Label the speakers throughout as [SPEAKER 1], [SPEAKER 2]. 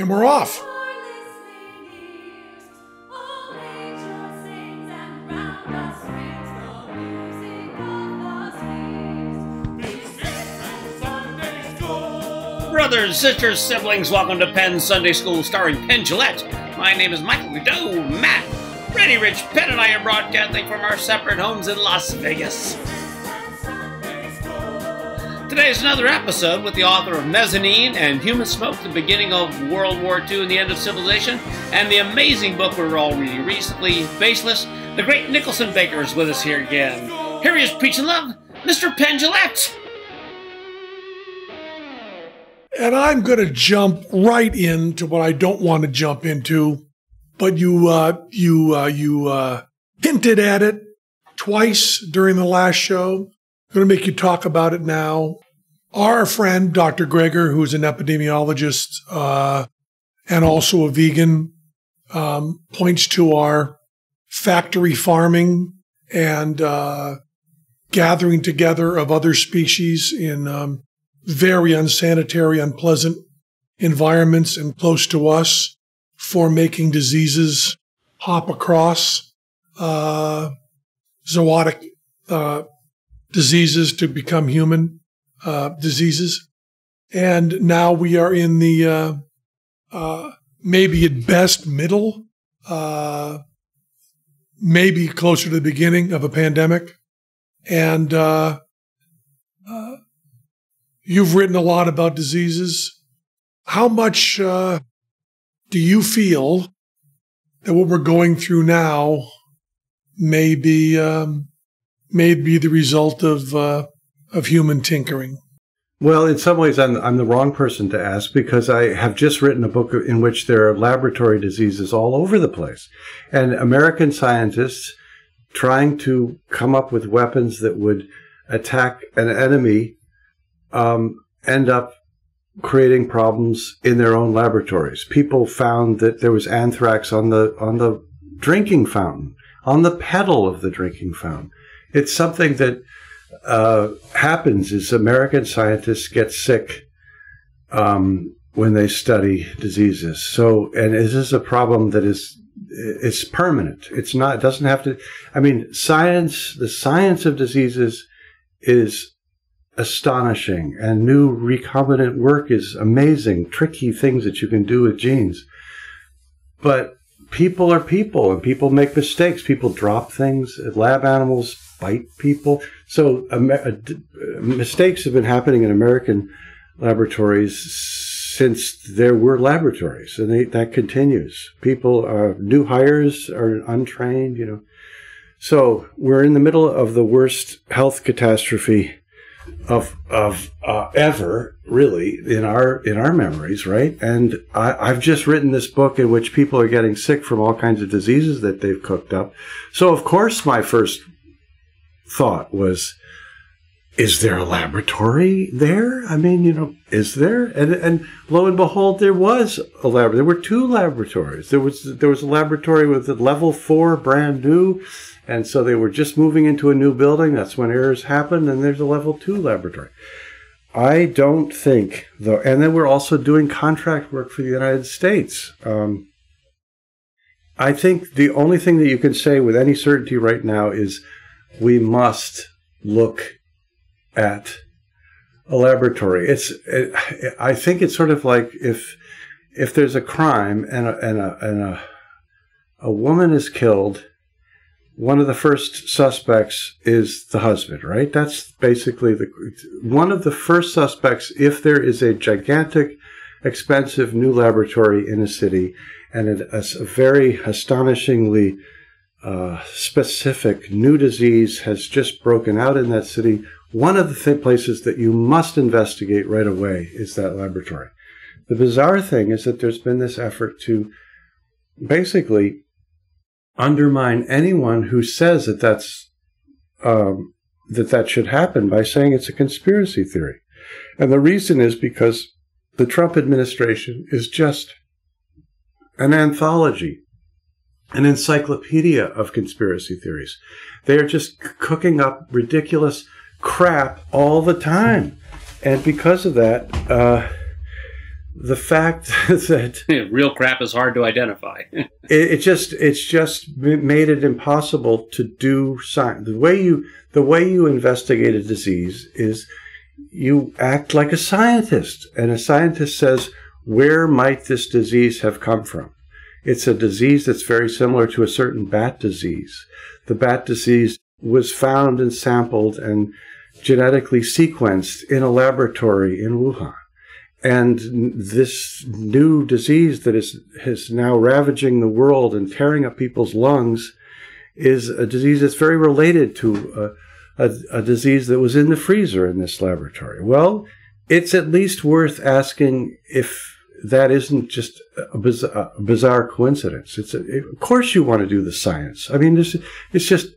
[SPEAKER 1] And we're off.
[SPEAKER 2] Brothers, sisters, siblings, welcome to Penn Sunday School starring Penn Jillette. My name is Michael Goudeau, Matt. Freddie Rich Penn and I are broadcasting from our separate homes in Las Vegas. Today is another episode with the author of Mezzanine and Human Smoke, the beginning of World War II and the end of civilization, and the amazing book we were all reading recently, Baseless. The great Nicholson Baker is with us here again. Here he is preaching love, Mr. Penn Jillette.
[SPEAKER 1] And I'm going to jump right into what I don't want to jump into, but you uh, you uh, you uh, hinted at it twice during the last show. I'm going to make you talk about it now. Our friend, Dr. Greger, who's an epidemiologist uh, and also a vegan, um, points to our factory farming and uh, gathering together of other species in um, very unsanitary, unpleasant environments and close to us for making diseases hop across uh, zootic uh, diseases to become human uh, diseases. And now we are in the uh, uh, maybe at best middle, uh, maybe closer to the beginning of a pandemic. And uh, uh, you've written a lot about diseases. How much do you feel that what we're going through now may be um, may be the result of uh, of human tinkering?
[SPEAKER 3] Well, in some ways, I'm, I'm the wrong person to ask because I have just written a book in which there are laboratory diseases all over the place. And American scientists trying to come up with weapons that would attack an enemy um, end up creating problems in their own laboratories. People found that there was anthrax on the on the drinking fountain, on the pedal of the drinking fountain it's something that uh, happens is American scientists get sick um, when they study diseases. So, and this is a problem that is it's permanent. It's not. It doesn't have to. I mean, science. The science of diseases is astonishing, and new recombinant work is amazing. Tricky things that you can do with genes, but people are people, and people make mistakes. People drop things. Lab animals bite people. So uh, mistakes have been happening in American laboratories since there were laboratories, and they, that continues. People, uh, new hires are untrained, you know. So we're in the middle of the worst health catastrophe of of uh, ever, really, in our in our memories, right? And I, have just written this book in which people are getting sick from all kinds of diseases that they've cooked up. So of course, my first thought was, is there a laboratory there? I mean, you know, is there? And and lo and behold, there was a lab. There were two laboratories. There was there was a laboratory with a level four, brand new, and so they were just moving into a new building. That's when errors happened. And there's a level two laboratory. I don't think though, and then we're also doing contract work for the United States. Um, I think the only thing that you can say with any certainty right now is we must look at a laboratory. It's, it, I think it's sort of like if, if there's a crime and a, and a, and a, a woman is killed, one of the first suspects is the husband, right? That's basically the, one of the first suspects if there is a gigantic, expensive new laboratory in a city and a, a very astonishingly uh, specific new disease has just broken out in that city, one of the th- places that you must investigate right away is that laboratory. The bizarre thing is that there's been this effort to basically undermine anyone who says that that's um, that that should happen by saying it's a conspiracy theory, and the reason is because the Trump administration is just an anthology an encyclopedia of conspiracy theories. They are just cooking up ridiculous crap all the time. And because of that, uh, the fact that
[SPEAKER 2] real crap is hard to identify.
[SPEAKER 3] it, it, just it's just made it impossible to do science. The way you the way you investigate a disease is you act like a scientist, and a scientist says, "Where might this disease have come from?" It's a disease that's very similar to a certain bat disease. The bat disease was found and sampled and genetically sequenced in a laboratory in Wuhan. And this new disease that is, is now ravaging the world and tearing up people's lungs is a disease that's very related to a, a, a disease that was in the freezer in this laboratory. Well, it's at least worth asking if that isn't just a bizarre, a bizarre coincidence. It's a, it, of course you want to do the science. I mean, it's, it's just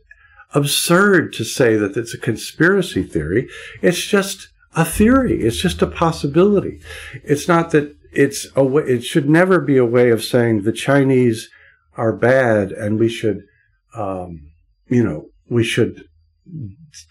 [SPEAKER 3] absurd to say that it's a conspiracy theory. It's just a theory. It's just a possibility. It's not that it's a way, it should never be a way of saying the Chinese are bad and we should, um, you know, we should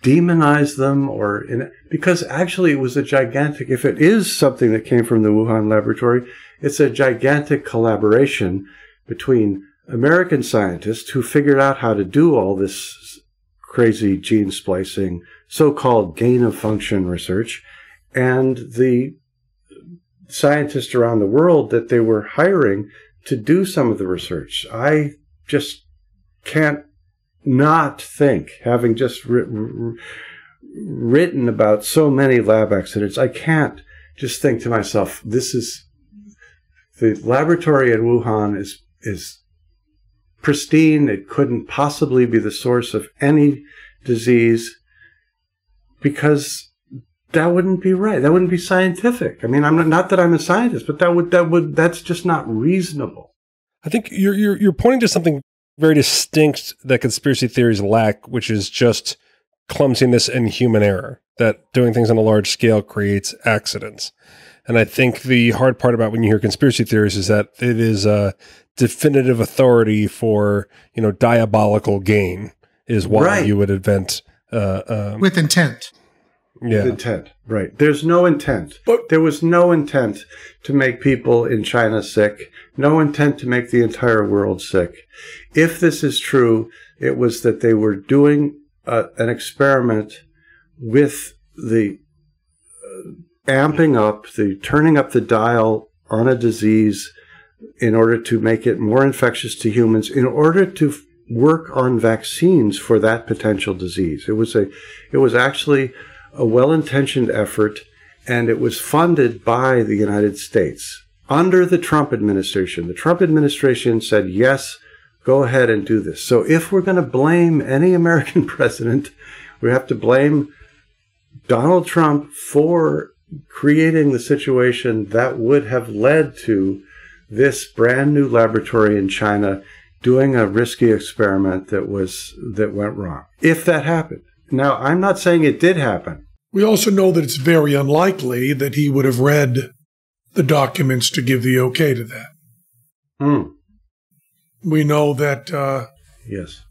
[SPEAKER 3] demonize them or in, because actually it was a gigantic, if it is something that came from the Wuhan laboratory, it's a gigantic collaboration between American scientists who figured out how to do all this crazy gene splicing so-called gain of function research and the scientists around the world that they were hiring to do some of the research. I just can't not think, having just ri- written about so many lab accidents, I can't just think to myself, this is the laboratory in Wuhan is is pristine. It couldn't possibly be the source of any disease because that wouldn't be right. That wouldn't be scientific. I mean, I'm not, not that I'm a scientist, but that would that would that's just not reasonable.
[SPEAKER 4] I think you're you're you're pointing to something very distinct that conspiracy theories lack, which is just clumsiness and human error. That doing things on a large scale creates accidents. And I think the hard part about when you hear conspiracy theories is that it is a definitive authority for you know diabolical gain is why right. you would invent uh,
[SPEAKER 5] um, with intent.
[SPEAKER 3] Yeah. Intent, right? There's no intent. But there was no intent to make people in China sick. No intent to make the entire world sick. If this is true, it was that they were doing uh, an experiment with the uh, amping up, the turning up the dial on a disease in order to make it more infectious to humans, in order to work on vaccines for that potential disease. It was a, it was actually a well-intentioned effort, and it was funded by the United States under the Trump administration. The Trump administration said, yes, go ahead and do this. So if we're going to blame any American president, we have to blame Donald Trump for creating the situation that would have led to this brand new laboratory in China doing a risky experiment that was that went wrong. If that happened. Now, I'm not saying it did happen.
[SPEAKER 1] We also know that it's very unlikely that he would have read the documents to give the okay to that.
[SPEAKER 3] Hmm.
[SPEAKER 1] We know that. Uh,
[SPEAKER 3] yes.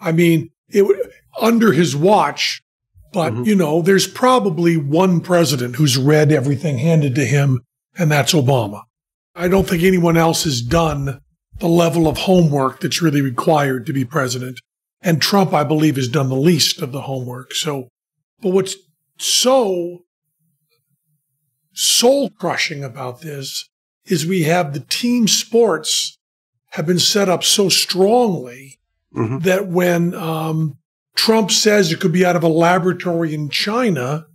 [SPEAKER 1] I mean, it under his watch, but mm-hmm. you know, there's probably one president who's read everything handed to him, and that's Obama. I don't think anyone else has done the level of homework that's really required to be president. And Trump, I believe, has done the least of the homework. So, but what's so soul crushing about this is we have the team sports have been set up so strongly mm-hmm. that when um, Trump says it could be out of a laboratory in China,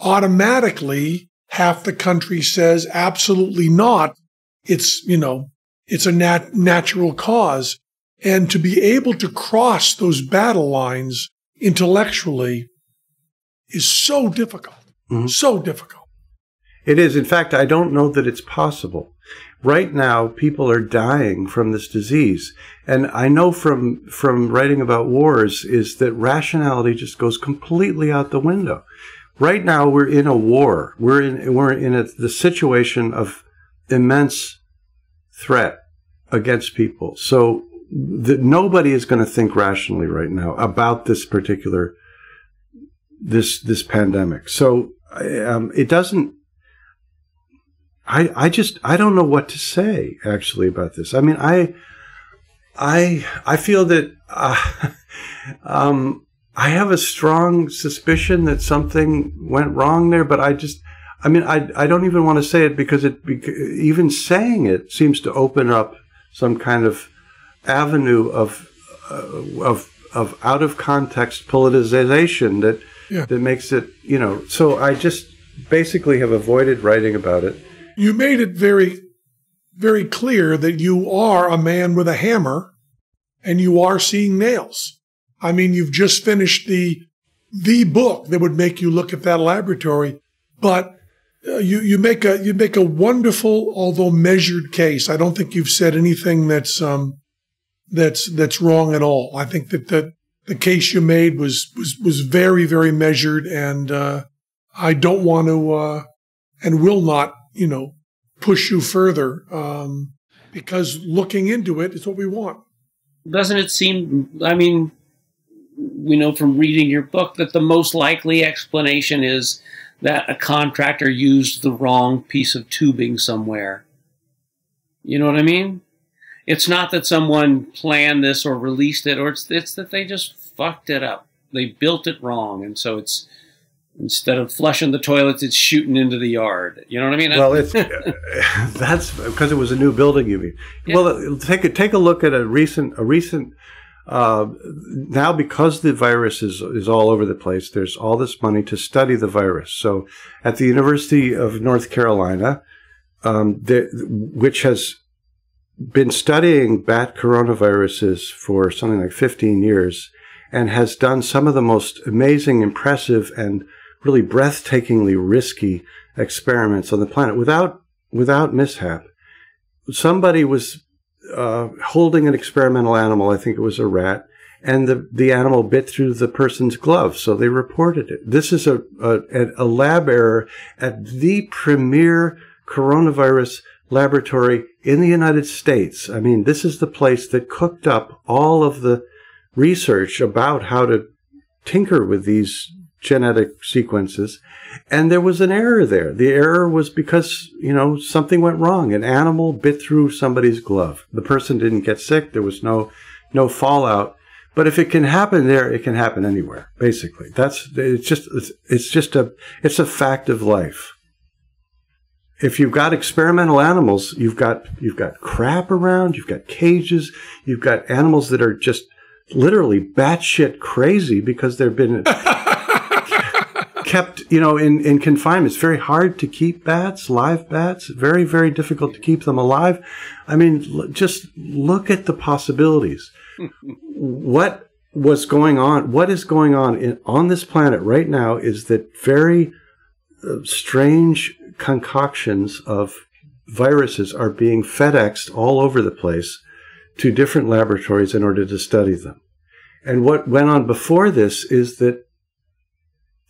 [SPEAKER 1] automatically half the country says absolutely not. It's, you know, it's a nat- natural cause. And to be able to cross those battle lines intellectually is so difficult. Mm-hmm. So difficult.
[SPEAKER 3] It is. In fact, I don't know that it's possible. Right now, people are dying from this disease. And I know from, from writing about wars is that rationality just goes completely out the window. Right now, we're in a war. We're in, we're in a, the situation of immense threat against people. So that nobody is going to think rationally right now about this particular this this pandemic. So um, it doesn't. I, I just I don't know what to say actually about this. I mean, I I I feel that uh, um, I have a strong suspicion that something went wrong there, but I just I mean I I don't even want to say it because it even saying it seems to open up some kind of avenue of uh, of of out of context politicization that yeah. that makes it you know. So I just basically have avoided writing about it.
[SPEAKER 1] You made it very very clear that you are a man with a hammer and you are seeing nails. I mean, you've just finished the the book that would make you look at that laboratory, but uh, you you make a you make a wonderful although measured case. I don't think you've said anything that's um that's that's wrong at all. I think that the the case you made was was was very very measured, and uh, I don't want to uh, and will not you know push you further um, because looking into it is what we want.
[SPEAKER 2] Doesn't it seem? I mean, we know from reading your book that the most likely explanation is that a contractor used the wrong piece of tubing somewhere. You know what I mean? It's not that someone planned this or released it, or it's it's that they just fucked it up. They built it wrong, and so it's instead of flushing the toilets, it's shooting into the yard. You know what I mean?
[SPEAKER 3] Well, it's that's because it was a new building. You mean? Yeah. Well, take a take a look at a recent a recent. Uh, now, because the virus is is all over the place, there's all this money to study the virus. So, at the University of North Carolina, um, the, which has been studying bat coronaviruses for something like 15 years and has done some of the most amazing, impressive, and really breathtakingly risky experiments on the planet without without mishap. Somebody was uh, holding an experimental animal, I think it was a rat, and the, the animal bit through the person's glove, so they reported it. This is a, a, a lab error at the premier coronavirus laboratory in the United States. I mean, this is the place that cooked up all of the research about how to tinker with these genetic sequences. And there was an error there. The error was because, you know, something went wrong. An animal bit through somebody's glove. The person didn't get sick. There was no, no fallout. But if it can happen there, it can happen anywhere, basically. That's, it's just, it's, it's just a, it's a fact of life if you've got experimental animals, you've got you've got crap around, you've got cages, you've got animals that are just literally batshit crazy because they've been kept, you know, in, in confinement. It's very hard to keep bats, live bats, very, very difficult to keep them alive. I mean, just look at the possibilities. what was going on, what is going on in, on this planet right now is that very uh, strange concoctions of viruses are being FedExed all over the place to different laboratories in order to study them. And what went on before this is that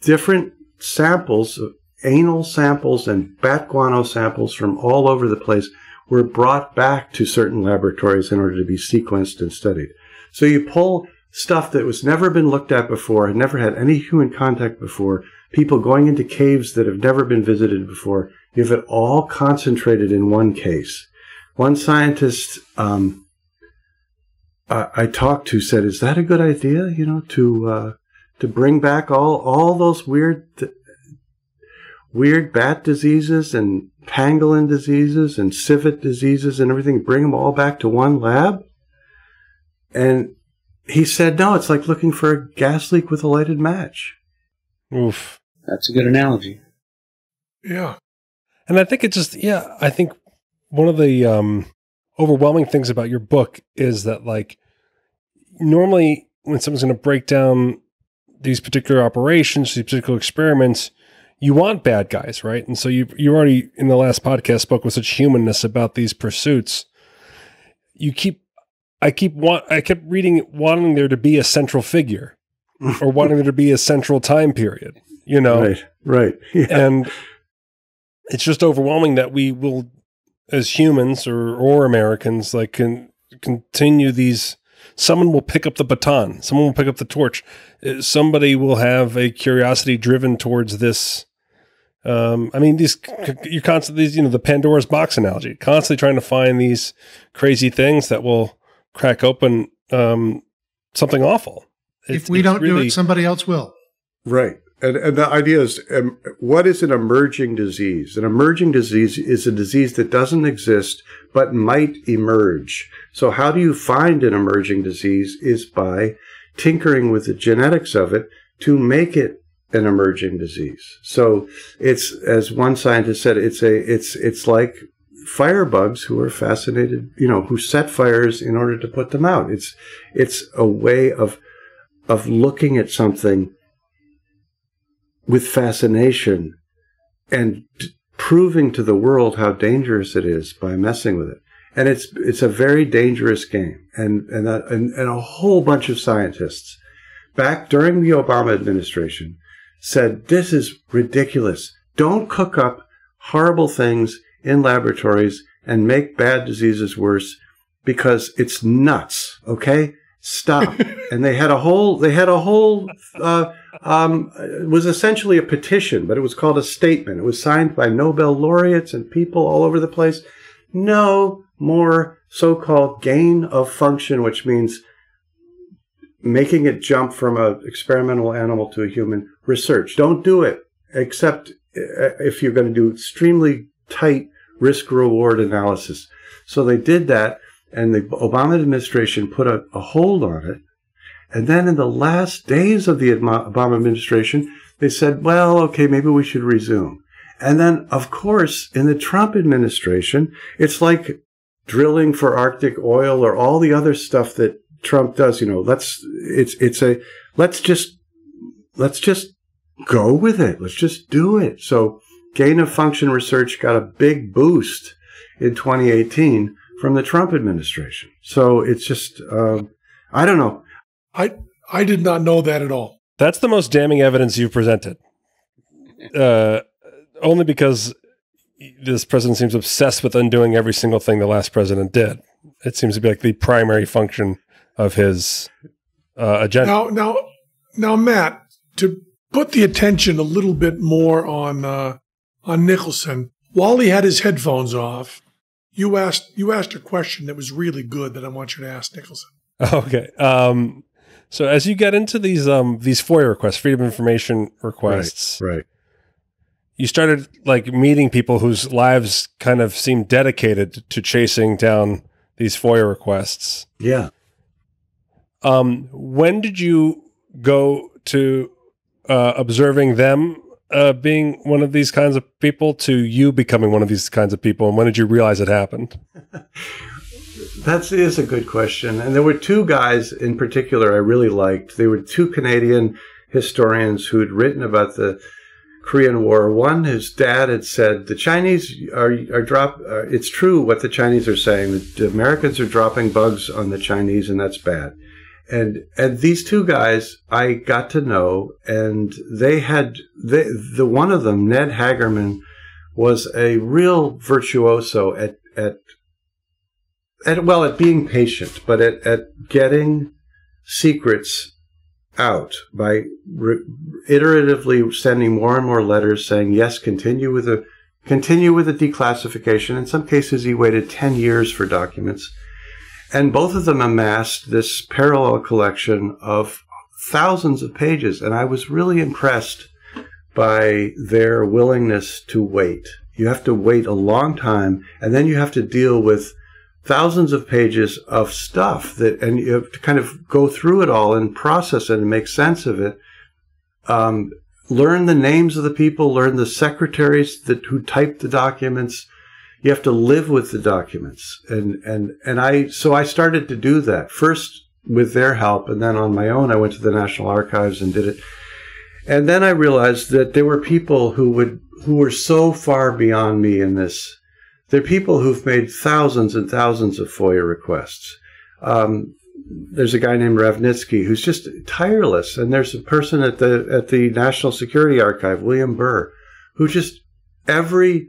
[SPEAKER 3] different samples, of anal samples and bat guano samples from all over the place were brought back to certain laboratories in order to be sequenced and studied. So you pull stuff that was never been looked at before, had never had any human contact before, people going into caves that have never been visited before. You have it all concentrated in one case. One scientist um, I, I, talked to said, "Is that a good idea? You know, to uh, to bring back all all those weird weird bat diseases and pangolin diseases and civet diseases and everything, bring them all back to one lab?" And he said, "No, it's like looking for a gas leak with a lighted match."
[SPEAKER 4] Oof.
[SPEAKER 2] That's a good analogy.
[SPEAKER 1] Yeah.
[SPEAKER 4] And I think it just, yeah, I think one of the um, overwhelming things about your book is that, like, normally when someone's going to break down these particular operations, these particular experiments, you want bad guys, right? And so you you already in the last podcast spoke with such humanness about these pursuits. You keep, I keep want, I kept reading, wanting there to be a central figure, or wanting there to be a central time period you know
[SPEAKER 3] right right
[SPEAKER 4] yeah. and it's just overwhelming that we will as humans or or americans like can continue these someone will pick up the baton someone will pick up the torch uh, somebody will have a curiosity driven towards this Um, I mean, these you're constantly, you know, the Pandora's box analogy, constantly trying to find these crazy things that will crack open um, something awful.
[SPEAKER 5] It's, if we don't really, do it, somebody else will.
[SPEAKER 3] Right. And, and the idea is um, what is an emerging disease? An emerging disease is a disease that doesn't exist but might emerge. So, how do you find an emerging disease? Is by tinkering with the genetics of it to make it an emerging disease. So it's as one scientist said, it's a it's it's like firebugs who are fascinated, you know, who set fires in order to put them out. It's it's a way of of looking at something with fascination and proving to the world how dangerous it is by messing with it. And it's it's a very dangerous game. And and and, and a whole bunch of scientists back during the Obama administration said, This is ridiculous. Don't cook up horrible things in laboratories and make bad diseases worse because it's nuts. Okay? Stop. and they had a whole, they had a whole, uh, um, it was essentially a petition, but it was called a statement. It was signed by Nobel laureates and people all over the place. No more so-called gain of function, which means making it jump from an experimental animal to a human research. Don't do it except uh, if you're going to do extremely tight risk reward analysis. So they did that, and the Obama administration put a, a hold on it. And then in the last days of the Obama administration, they said, well, okay, maybe we should resume. And then, of course, in the Trump administration, it's like drilling for Arctic oil or all the other stuff that Trump does. You know, let's it's it's a let's just let's just go with it. Let's just do it. So gain of function research got a big boost in 2018 from the Trump administration. So it's just um, I don't know.
[SPEAKER 1] I I did not know that at all.
[SPEAKER 4] That's the most damning evidence you've presented. Uh, only because this president seems obsessed with undoing every single thing the last president did. It seems to be like the primary function of his uh, agenda.
[SPEAKER 1] Now, now, now, Matt, to put the attention a little bit more on uh, on Nicholson, while he had his headphones off, you asked you asked a question that was really good that I want you to ask Nicholson.
[SPEAKER 4] Okay. Um, so as you get into these um, these FOIA requests, freedom of information requests,
[SPEAKER 3] right, right,
[SPEAKER 4] you started like meeting people whose lives kind of seemed dedicated to chasing down these FOIA requests.
[SPEAKER 3] Yeah.
[SPEAKER 4] Um, when did you go to uh, observing them uh, being one of these kinds of people to you becoming one of these kinds of people? And when did you realize it happened?
[SPEAKER 3] That is a good question. And there were two guys in particular I really liked. They were two Canadian historians who had written about the Korean War. One, his dad had said the Chinese are are drop. Uh, it's true what the Chinese are saying. The Americans are dropping bugs on the Chinese, and that's bad and and these two guys I got to know, and they had they, the one of them, Ned Hagerman, was a real virtuoso at at at well at being patient, but at at getting secrets out by re- iteratively sending more and more letters saying yes, continue with the continue with the declassification. In some cases, he waited ten years for documents and both of them amassed this parallel collection of thousands of pages. And I was really impressed by their willingness to wait. You have to wait a long time, and then you have to deal with thousands of pages of stuff that, and you have to kind of go through it all and process it and make sense of it. Um, learn the names of the people, learn the secretaries that who typed the documents, you have to live with the documents. And, and, and I, so I started to do that first with their help. And then on my own, I went to the National Archives and did it. And then I realized that there were people who would, who were so far beyond me in this. There are people who've made thousands and thousands of FOIA requests. Um, there's a guy named Ravnitzky who's just tireless, and there's a person at the at the National Security Archive, William Burr, who just every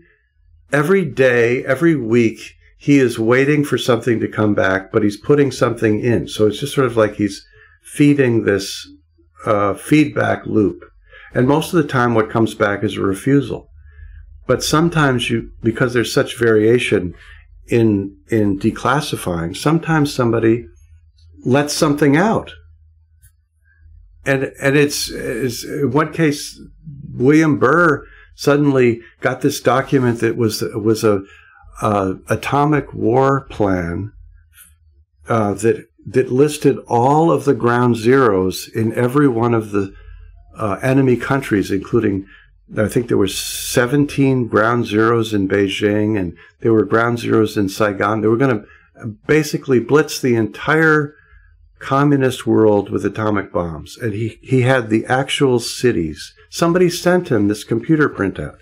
[SPEAKER 3] every day, every week, he is waiting for something to come back, but he's putting something in. So it's just sort of like he's feeding this uh, feedback loop. And most of the time, what comes back is a refusal. but sometimes you, because there's such variation in in declassifying, sometimes somebody lets something out, and and it's, it's in one case, William Burr suddenly got this document that was was a, a atomic war plan uh, that that listed all of the ground zeros in every one of the uh, enemy countries, including I think there were 17 ground zeros in Beijing, and there were ground zeros in Saigon. They were going to basically blitz the entire communist world with atomic bombs. And he, he had the actual cities. Somebody sent him this computer printout.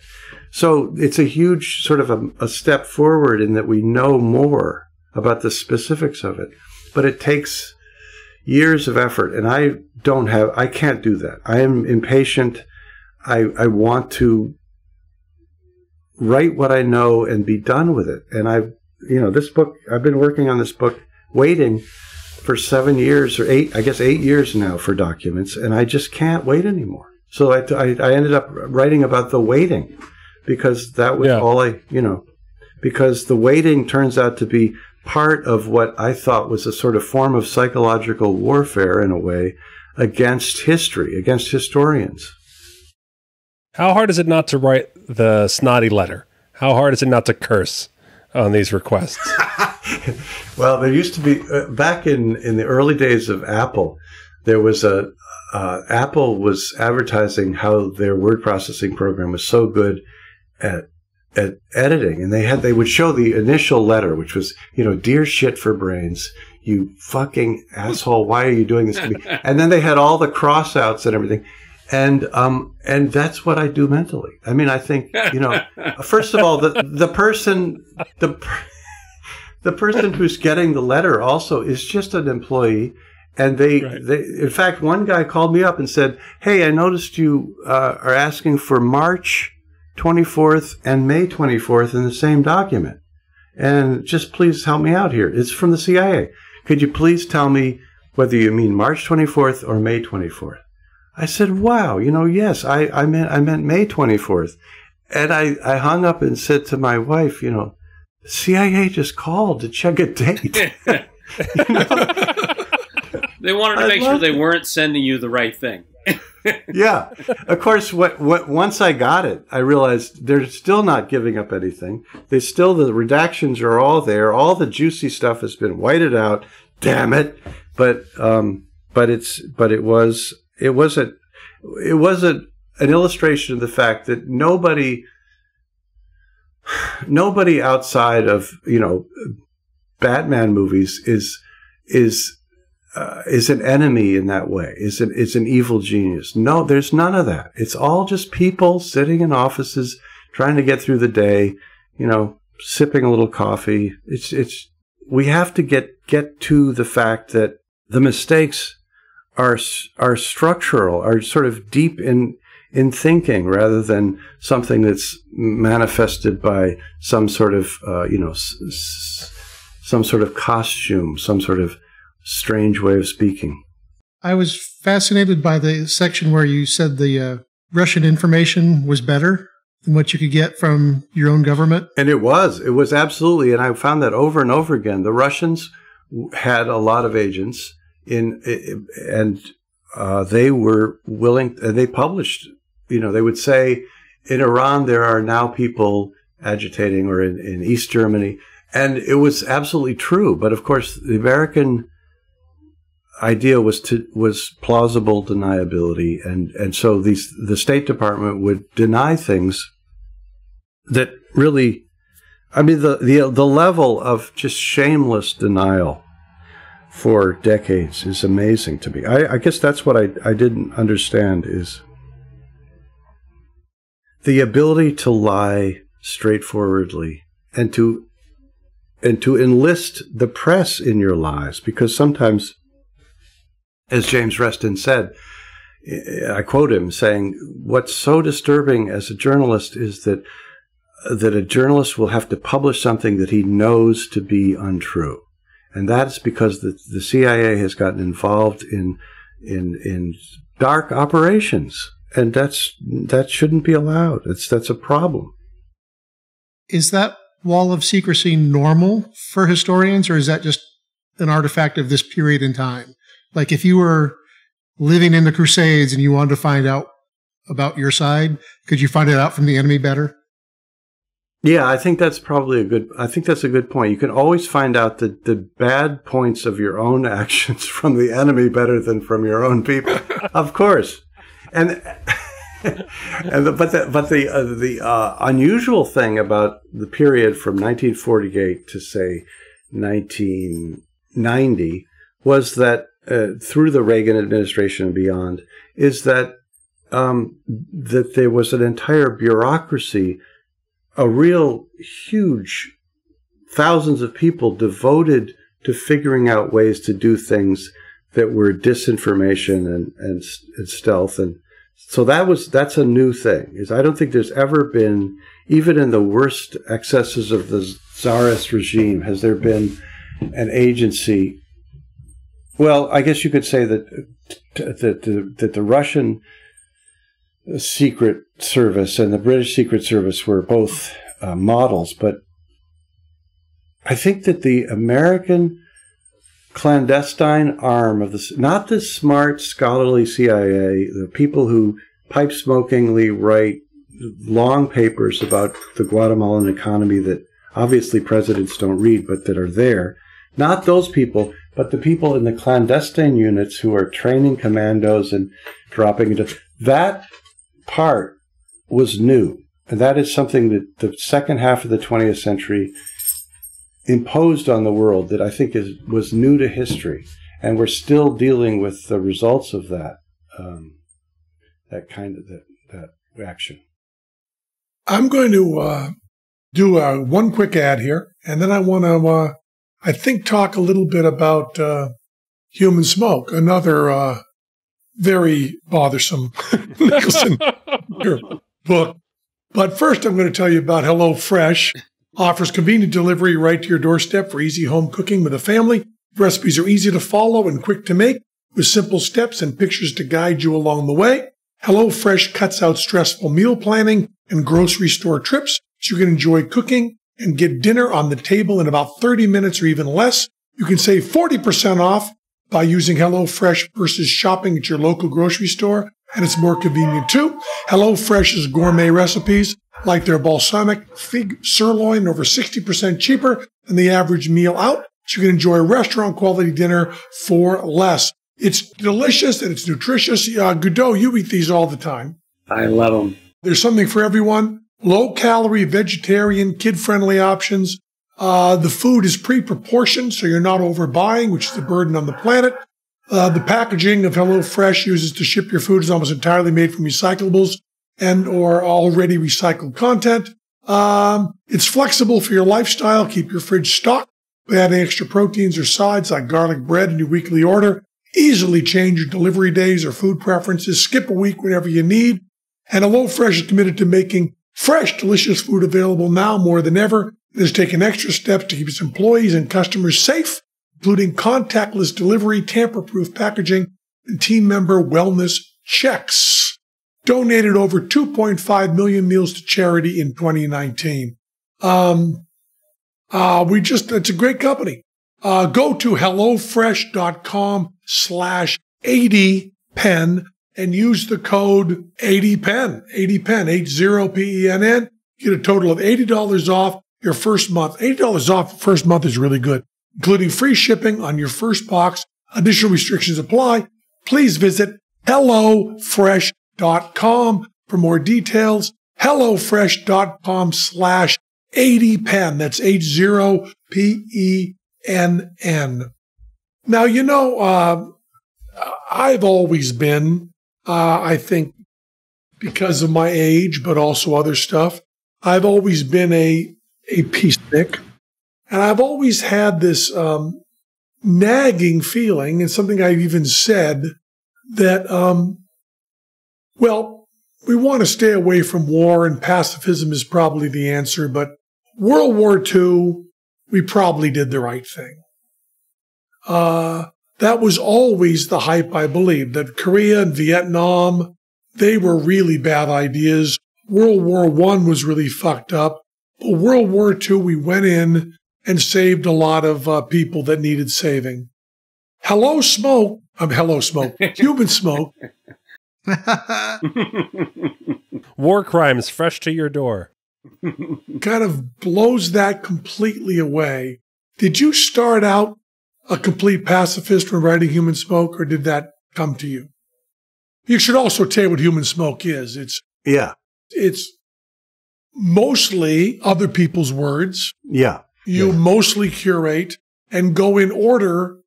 [SPEAKER 3] So it's a huge sort of a, a step forward in that we know more about the specifics of it. But it takes years of effort. And I don't have, I can't do that. I am impatient. I, I want to write what I know and be done with it. And I've, you know, this book, I've been working on this book, waiting for seven years or eight, I guess eight years now for documents, and I just can't wait anymore. So I, I, I ended up writing about the waiting because that was yeah. all I, you know, because the waiting turns out to be part of what I thought was a sort of form of psychological warfare in a way against history, against historians.
[SPEAKER 4] How hard is it not to write the snotty letter? How hard is it not to curse on these requests?
[SPEAKER 3] well, there used to be uh, back in in the early days of Apple, there was a uh, Apple was advertising how their word processing program was so good at at editing, and they had they would show the initial letter, which was you know, dear shit for brains, you fucking asshole, why are you doing this to me? And then they had all the crossouts and everything and um and that's what I do mentally. I mean, I think you know, first of all, the the person the the person who's getting the letter also is just an employee, and they right. they in fact one guy called me up and said, "Hey, I noticed you uh, are asking for March 24th and May 24th in the same document, and just please help me out here. It's from the CIA. Could you please tell me?" Whether you mean March 24th or May 24th. I said, wow, you know, yes, I, I meant, I meant May 24th. And I, I hung up and said to my wife, you know, CIA just called to check a date.
[SPEAKER 2] they wanted to make sure they weren't sending you the right thing.
[SPEAKER 3] yeah. Of course, what, what, once I got it, I realized they're still not giving up anything. They still, the redactions are all there. All the juicy stuff has been whited out. Damn it. But, um, but it's, but it was it wasn't. It wasn't an illustration of the fact that nobody, nobody outside of you know, Batman movies is is uh, is an enemy in that way. Is an is an evil genius. No, there's none of that. It's all just people sitting in offices trying to get through the day. You know, sipping a little coffee. It's it's we have to get get to the fact that the mistakes are are structural, are sort of deep in in thinking rather than something that's manifested by some sort of uh, you know s- s- some sort of costume, some sort of strange way of speaking.
[SPEAKER 5] I was fascinated by the section where you said the uh, Russian information was better than what you could get from your own government.
[SPEAKER 3] And it was, it was absolutely, and I found that over and over again. The Russians had a lot of agents in and uh, they were willing. And they published. You know, they would say in Iran there are now people agitating, or in, in East Germany, and it was absolutely true. But of course, the American idea was to was plausible deniability, and and so these the State Department would deny things that really, I mean the the the level of just shameless denial for decades is amazing to me. I, I guess that's what I, I didn't understand is the ability to lie straightforwardly and to and to enlist the press in your lies because sometimes as James Reston said I quote him saying what's so disturbing as a journalist is that that a journalist will have to publish something that he knows to be untrue and that's because the, the CIA has gotten involved in in in dark operations, and that's that shouldn't be allowed. It's that's a problem.
[SPEAKER 5] Is that wall of secrecy normal for historians, or is that just an artifact of this period in time? Like if you were living in the Crusades and you wanted to find out about your side, could you find it out from the enemy better?
[SPEAKER 3] Yeah, I think that's probably a good. I think that's a good point. You can always find out the the bad points of your own actions from the enemy better than from your own people. of course, and and the, but the but the uh, the uh, unusual thing about the period from 1948 to say 1990 was that uh, through the Reagan administration and beyond is that um, that there was an entire bureaucracy, a real huge thousands of people devoted to figuring out ways to do things that were disinformation and, and, and stealth. And so that was that's a new thing is i don't think there's ever been even in the worst excesses of the czarist regime has there been an agency well i guess you could say that that, that the russian secret service and the british secret service were both uh, models but i think that the american clandestine arm of the not the smart scholarly CIA, the people who pipe smokingly write long papers about the Guatemalan economy that obviously presidents don't read but that are there. Not those people, but the people in the clandestine units who are training commandos and dropping into that part was new. And that is something that the second half of the 20th century imposed on the world that I think is was new to history, and we're still dealing with the results of that um, that kind of that, that action.
[SPEAKER 1] I'm going to uh, do uh, one quick ad here, and then I want to, uh, I think, talk a little bit about uh, human smoke, another uh, very bothersome Nicholson book. But first, I'm going to tell you about Hello Fresh offers convenient delivery right to your doorstep for easy home cooking with a family. Recipes are easy to follow and quick to make with simple steps and pictures to guide you along the way. HelloFresh cuts out stressful meal planning and grocery store trips so you can enjoy cooking and get dinner on the table in about 30 minutes or even less. You can save 40% off by using HelloFresh versus shopping at your local grocery store, and it's more convenient too. HelloFresh's gourmet recipes like their balsamic fig sirloin over 60% cheaper than the average meal out. So you can enjoy a restaurant quality dinner for less. It's delicious and it's nutritious. Uh, Goudeau, you eat these all the time.
[SPEAKER 2] I love them.
[SPEAKER 1] There's something for everyone. Low calorie, vegetarian, kid friendly options. Uh, the food is pre-proportioned, so you're not overbuying, which is a burden on the planet. Uh, the packaging of HelloFresh uses to ship your food is almost entirely made from recyclables and or already recycled content. Um, it's flexible for your lifestyle. Keep your fridge stocked by adding extra proteins or sides like garlic bread in your weekly order. Easily change your delivery days or food preferences. Skip a week whenever you need. And HelloFresh is committed to making fresh, delicious food available now more than ever. It has taken extra steps to keep its employees and customers safe, including contactless delivery, tamper-proof packaging, and team member wellness checks donated over 2.5 million meals to charity in 2019. Um, uh, we just, it's a great company. Uh, go to HelloFresh.com slash 80pen and use the code 80pen, 80pen, 80PENN. Get a total of $80 off your first month. $80 off first month is really good, including free shipping on your first box. Additional restrictions apply. Please visit HelloFresh.com for more details. HelloFresh.com slash 80pen. That's H0P-E-N-N. Now, you know, uh, I've always been, uh, I think, because of my age, but also other stuff, I've always been a, a peacenik. And I've always had this um, nagging feeling, and something I've even said, that um, well, we want to stay away from war, and pacifism is probably the answer, but World War II, we probably did the right thing. Uh, that was always the hype, I believe, that Korea and Vietnam, they were really bad ideas. World War I was really fucked up. But World War II, we went in and saved a lot of uh, people that needed saving. Hello, smoke. I'm um, hello, smoke. Human smoke.
[SPEAKER 4] War crimes fresh to your door.
[SPEAKER 1] kind of blows that completely away. Did you start out a complete pacifist when writing Human Smoke, or did that come to you? You should also tell what Human Smoke is. It's
[SPEAKER 3] yeah,
[SPEAKER 1] it's mostly other people's words.
[SPEAKER 3] Yeah,
[SPEAKER 1] you
[SPEAKER 3] yeah.
[SPEAKER 1] mostly curate and go in order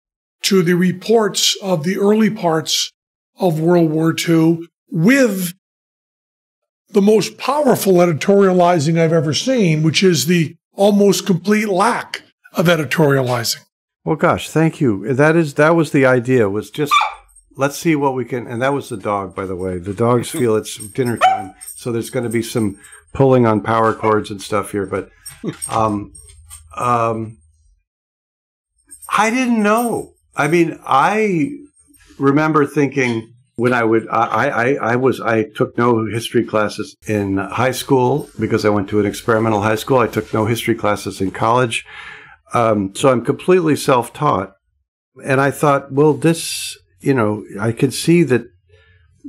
[SPEAKER 1] to the reports of the early parts of World War II with the most powerful editorializing I've ever seen, which is the almost complete lack of editorializing.
[SPEAKER 3] Well, gosh, thank you. That is that was the idea. Was just let's see what we can. And that was the dog, by the way. The dogs feel it's dinner time, so there's going to be some pulling on power cords and stuff here. But um, um, I didn't know. I mean, I remember thinking when I would, I, I, I was, I took no history classes in high school because I went to an experimental high school. I took no history classes in college. Um, so I'm completely self taught. And I thought, well, this, you know, I could see that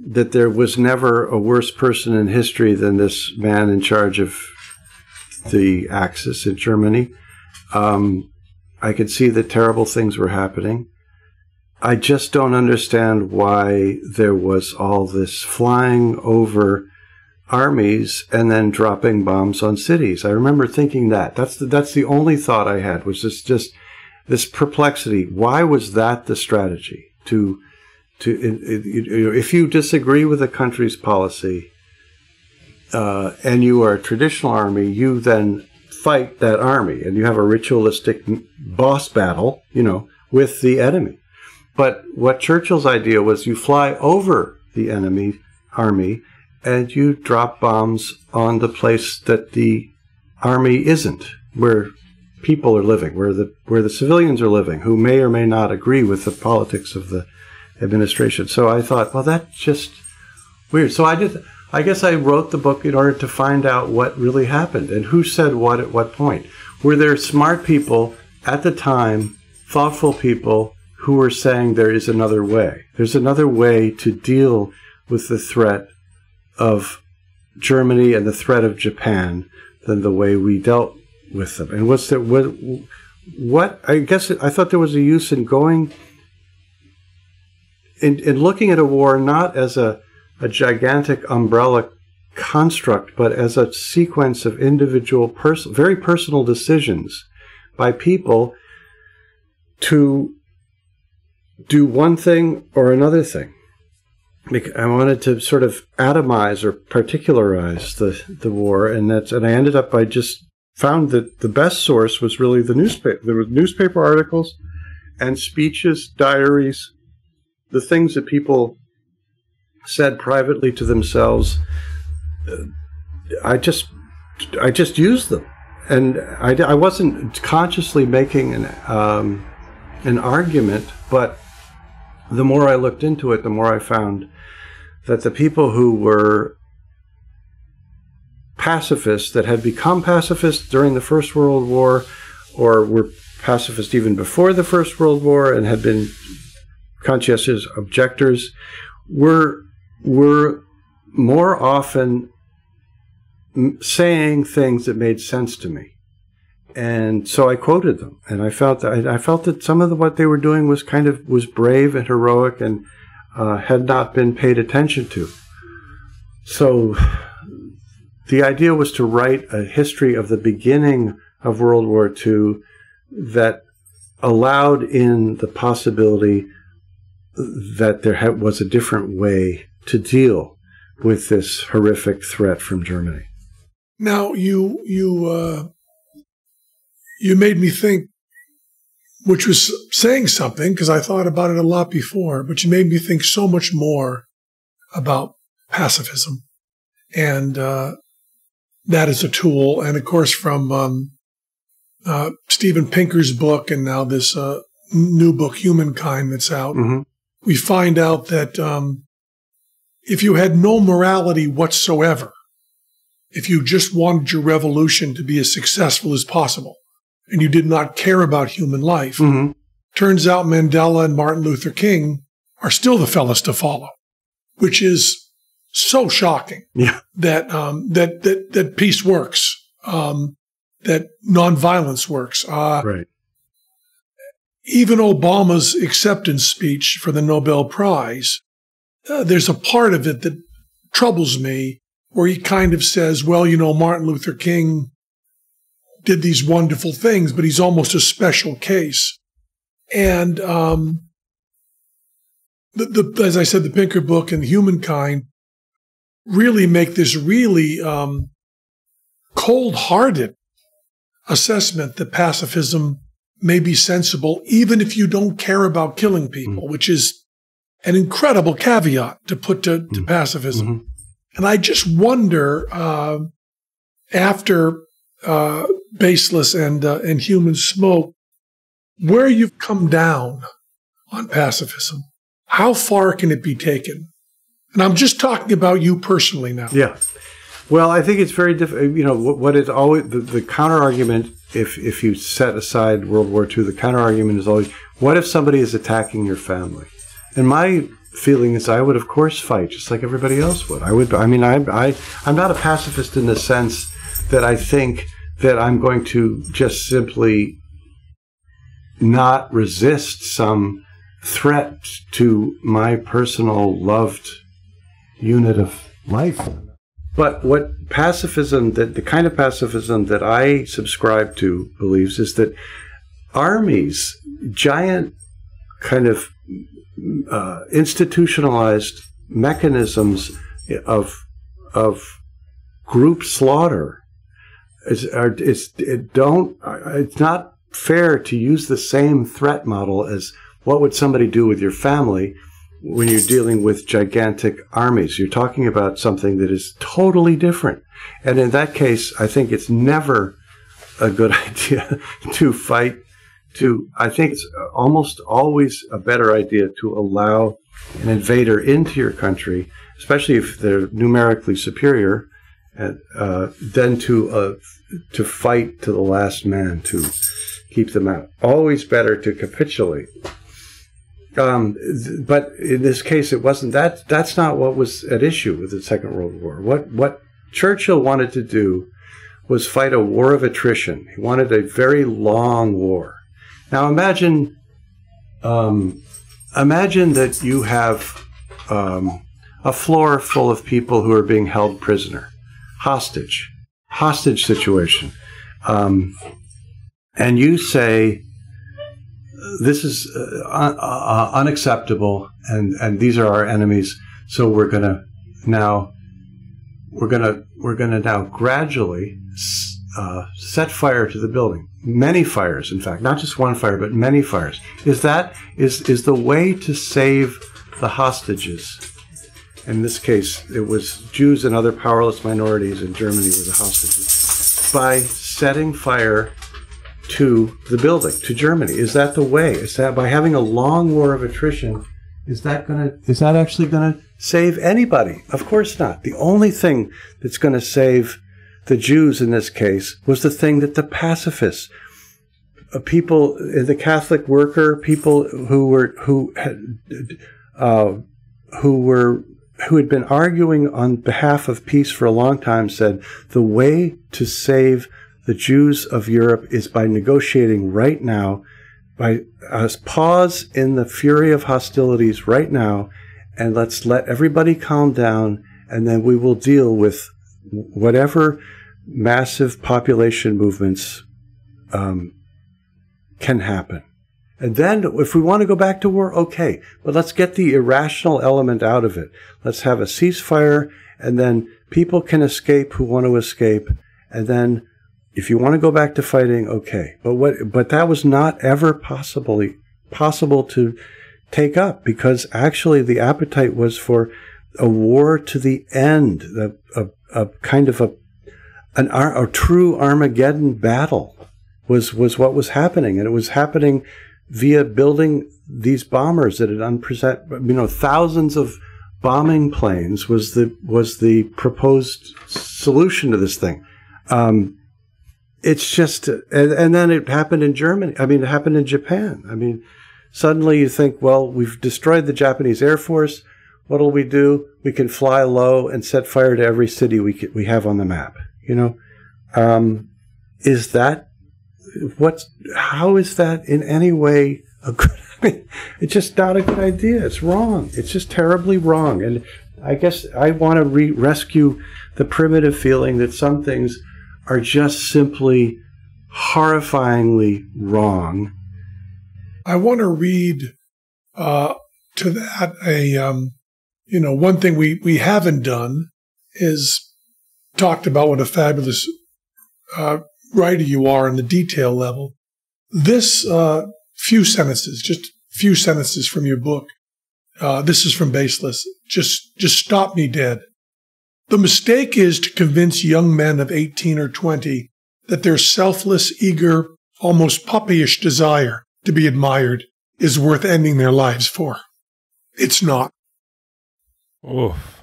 [SPEAKER 3] that there was never a worse person in history than this man in charge of the Axis in Germany. Um, I could see that terrible things were happening. I just don't understand why there was all this flying over armies and then dropping bombs on cities. I remember thinking that. That's the, that's the only thought I had was this just this perplexity. Why was that the strategy to to if you disagree with a country's policy uh, and you are a traditional army, you then fight that army and you have a ritualistic boss battle, you know, with the enemy. But what Churchill's idea was you fly over the enemy army and you drop bombs on the place that the army isn't, where people are living, where the where the civilians are living, who may or may not agree with the politics of the administration. So I thought, well, that's just weird. So I did. I guess I wrote the book in order to find out what really happened and who said what at what point. Were there smart people at the time, thoughtful people who were saying there is another way. There's another way to deal with the threat of Germany and the threat of Japan than the way we dealt with them. And what's the what? What I guess I thought there was a use in going in, in looking at a war not as a, a gigantic umbrella construct, but as a sequence of individual, pers- very personal decisions by people to do one thing or another thing. I wanted to sort of atomize or particularize the, the war, and that's and I ended up I just found that the best source was really the newspaper. There were newspaper articles and speeches, diaries, the things that people said privately to themselves. I just I just used them, and I, I wasn't consciously making an um, an argument, but the more I looked into it, the more I found that the people who were pacifists that had become pacifists during the First World War or were pacifists even before the First World War and had been conscientious objectors were were more often saying things that made sense to me. And so I quoted them, and I felt that I felt that some of the, what they were doing was kind of was brave and heroic, and uh, had not been paid attention to. So the idea was to write a history of the beginning of World War II that allowed in the possibility that there was a different way to deal with this horrific threat from Germany.
[SPEAKER 1] Now you you uh, you made me think, which was saying something because I thought about it a lot before, but you made me think so much more about pacifism. And uh, that is a tool. And of course, from um, uh, Steven Pinker's book and now this uh, new book, Humankind, that's out, mm-hmm. we find out that um, if you had no morality whatsoever, if you just wanted your revolution to be as successful as possible and you did not care about human life.
[SPEAKER 3] hmm
[SPEAKER 1] Turns out Mandela and Martin Luther King are still the fellas to follow, which is so shocking
[SPEAKER 3] Yeah.
[SPEAKER 1] that um, that that that peace works, um, that nonviolence works. Uh,
[SPEAKER 3] Right.
[SPEAKER 1] even Obama's acceptance speech for the Nobel Prize, uh, there's a part of it that troubles me where he kind of says, well, you know, Martin Luther King did these wonderful things, but he's almost a special case. And um, the, the, as I said, the Pinker book and Humankind really make this really um, cold hearted assessment that pacifism may be sensible, even if you don't care about killing people, which is an incredible caveat to put to, to pacifism.
[SPEAKER 3] Mhm.
[SPEAKER 1] And I just wonder uh, after uh, baseless and uh, and human smoke, where you've come down on pacifism. How far can it be taken? And I'm just talking about you personally now.
[SPEAKER 3] Yeah. Well, I think it's very difficult. You know, what, what is always the, the counter argument, if, if you set aside World War II, the counter argument is always, what if somebody is attacking your family? And my feeling is I would, of course, fight just like everybody else would. I would, I mean, I, I, I'm not a pacifist in the sense that I think that I'm going to just simply not resist some threat to my personal loved unit of life. But what pacifism, that the kind of pacifism that I subscribe to, believes is that armies, giant kind of uh, institutionalized mechanisms of of group slaughter, is it don't. It's not fair to use the same threat model as what would somebody do with your family when you're dealing with gigantic armies. You're talking about something that is totally different. And in that case, I think it's never a good idea to fight to, I think it's almost always a better idea to allow an invader into your country, especially if they're numerically superior, and, uh, than to, uh, to fight to the last man to keep them out. Always better to capitulate. Um, th- but in this case, it wasn't that. That's not what was at issue with the Second World War. What what Churchill wanted to do was fight a war of attrition. He wanted a very long war. Now imagine, um, imagine that you have um, a floor full of people who are being held prisoner, hostage, hostage situation, um, and you say this is uh, uh, unacceptable and and these are our enemies so we're going to now we're going to we're going to now gradually uh, set fire to the building. Many fires in fact not just one fire but many fires. Is that is is the way to save the hostages in this case it was Jews and other powerless minorities in Germany were the hostages by setting fire to the building, to Germany. Is that the way? Is that by having a long war of attrition, is that to, is that actually going to save anybody? Of course not. The only thing that's going to save the Jews in this case was the thing that the pacifists, uh, people, uh, the Catholic worker, people who were, who had, uh, who were, who had been arguing on behalf of peace for a long time said the way to save the Jews of Europe is by negotiating right now, by us pause in the fury of hostilities right now, and let's let everybody calm down, and then we will deal with whatever massive population movements um, can happen. And then, if we want to go back to war, okay, but let's get the irrational element out of it. Let's have a ceasefire, and then people can escape who want to escape, and then if you want to go back to fighting, okay. But what, but that was not ever possibly possible to take up because actually the appetite was for a war to the end, a, a, a kind of a, an, a true Armageddon battle was, was what was happening. And it was happening via building these bombers that had you know, thousands of, bombing planes was the was the proposed solution to this thing. Um, it's just, and, and then it happened in Germany. I mean, it happened in Japan. I mean, suddenly you think, well, we've destroyed the Japanese Air Force. What'll we do? We can fly low and set fire to every city we we have on the map. You know, um, is that what's how is that in any way a good? I mean, it's just not a good idea. It's wrong. It's just terribly wrong. And I guess I want to re- rescue the primitive feeling that some things are just simply horrifyingly wrong.
[SPEAKER 1] I want to read uh, to that a um, you know one thing we we haven't done is talked about what a fabulous uh, writer you are in the detail level. This uh, few sentences, just few sentences from your book. Uh, this is from Baseless. Just just stop me dead. The mistake is to convince young men of 18 or 20 that their selfless, eager, almost puppyish desire to be admired is worth ending their lives for. It's not.
[SPEAKER 4] Oof.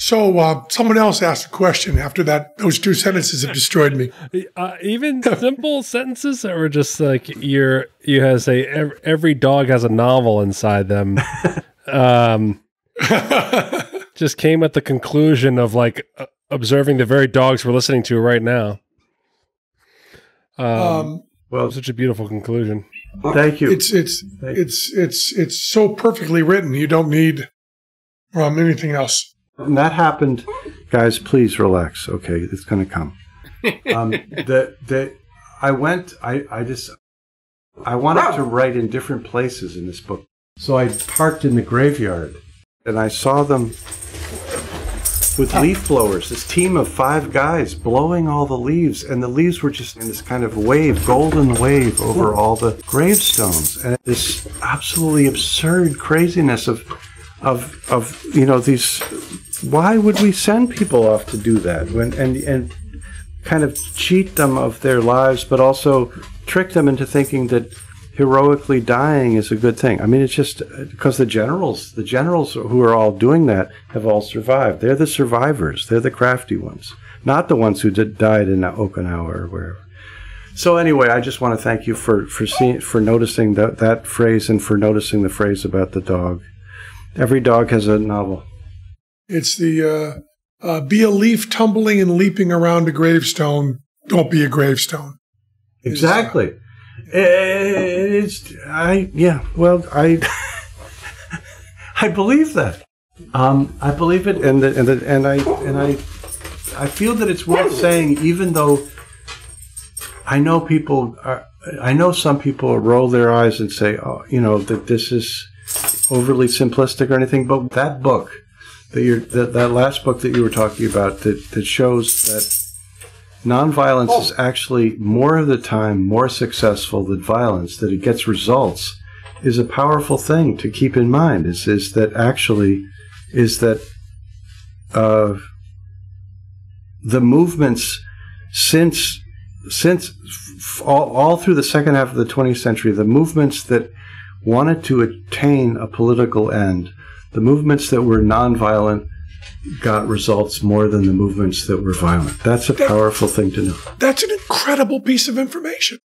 [SPEAKER 1] So uh, someone else asked a question after that. Those two sentences have destroyed me.
[SPEAKER 4] Uh, even simple sentences that were just like you're you have to say every, every dog has a novel inside them. Um, just came at the conclusion of like uh, observing the very dogs we're listening to right now. Um,
[SPEAKER 1] um,
[SPEAKER 3] Well,
[SPEAKER 4] such a beautiful conclusion.
[SPEAKER 3] thank you.
[SPEAKER 1] it's it's
[SPEAKER 3] Thank
[SPEAKER 1] it's it's it's so perfectly written. You don't need um, anything else.
[SPEAKER 3] And that happened, guys. Please relax. Okay, it's going to come. Um, the the I went. I I just I wanted to write in different places in this book, so I parked in the graveyard, and I saw them with leaf blowers. This team of five guys blowing all the leaves, and the leaves were just in this kind of wave, golden wave over all the gravestones, and this absolutely absurd craziness of of of you know these why would we send people off to do that? When and and kind of cheat them of their lives but also trick them into thinking that heroically dying is a good thing. I mean it's just uh, because the generals the generals who are all doing that have all survived. They're the survivors. They're the crafty ones not the ones who did, died in okinawa or wherever. So anyway, I just want to thank you for for seeing for noticing that that phrase and for noticing the phrase about the dog. Every dog has a novel.
[SPEAKER 1] It's the uh, uh, be a leaf tumbling and leaping around a gravestone. Don't be a gravestone.
[SPEAKER 3] Exactly. It's I yeah. Well, I I believe that. Um, I believe it, and the, and the, and I and I I feel that it's worth saying, even though I know people are. I know some people roll their eyes and say, "Oh, you know that this is overly simplistic or anything." But that book, that that, that last book that you were talking about, that that shows that nonviolence is actually more of the time more successful than violence. That it gets results is a powerful thing to keep in mind. Is is that actually is that uh, the movements since since f- all, all through the second half of the 20th century, the movements that wanted to attain a political end, the movements that were nonviolent, got results more than the movements that were violent. That's a powerful thing to know.
[SPEAKER 1] That's an incredible piece of information.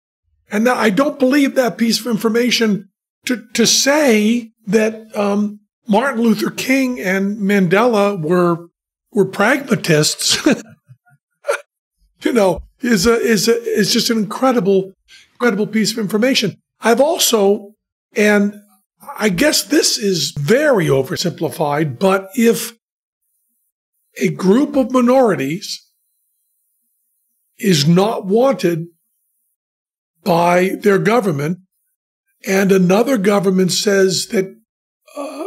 [SPEAKER 1] And now I don't believe that piece of information to, to say that um, Martin Luther King and Mandela were were pragmatists. you know, is a is a is just an incredible, incredible piece of information. I've also, and I guess this is very oversimplified, but if a group of minorities is not wanted by their government, and another government says that uh,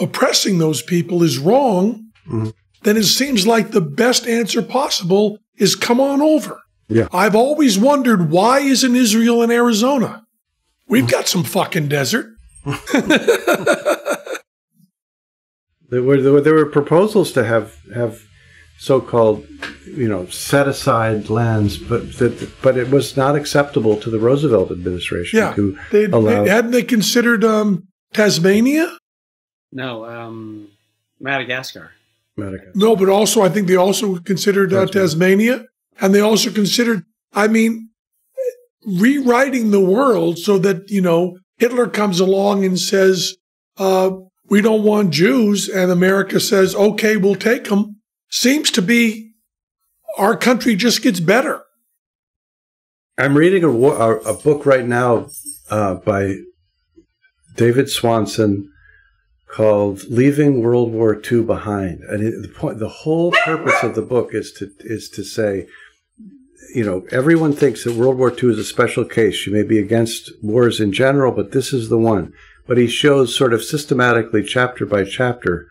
[SPEAKER 1] oppressing those people is wrong,
[SPEAKER 3] Mhm.
[SPEAKER 1] then it seems like the best answer possible is come on over.
[SPEAKER 3] Yeah.
[SPEAKER 1] I've always wondered why isn't Israel in Arizona? We've got some fucking desert.
[SPEAKER 3] There were, there were there were proposals to have have so-called you know set aside lands, but that but it was not acceptable to the Roosevelt administration
[SPEAKER 1] Yeah.
[SPEAKER 3] to
[SPEAKER 1] They,
[SPEAKER 3] allow.
[SPEAKER 1] hadn't they considered um, Tasmania?
[SPEAKER 2] No, um, Madagascar.
[SPEAKER 3] Madagascar.
[SPEAKER 1] No, but also I think they also considered uh, Tasmania, and they also considered. I mean, rewriting the world so that you know Hitler comes along and says, uh, "We don't want Jews," and America says, "Okay, we'll take them." Seems to be our country just gets better.
[SPEAKER 3] I'm reading a, a, a book right now uh, by David Swanson called "Leaving World War II Behind," and it, the point, the whole purpose of the book is to is to say, you know, everyone thinks that World War II is a special case. You may be against wars in general, but this is the one. But he shows sort of systematically, chapter by chapter,